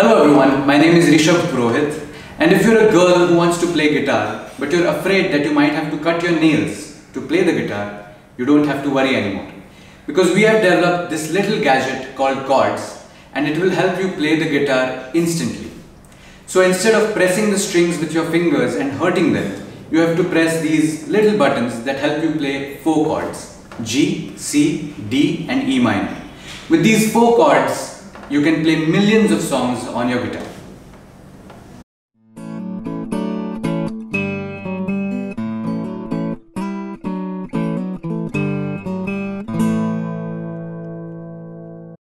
Hello everyone, my name is Rishabh Purohit and if you're a girl who wants to play guitar but you're afraid that you might have to cut your nails to play the guitar, you don't have to worry anymore. Because we have developed this little gadget called Chordz and it will help you play the guitar instantly. So instead of pressing the strings with your fingers and hurting them, you have to press these little buttons that help you play four chords G, C, D and E minor. With these four chords, you can play millions of songs on your guitar.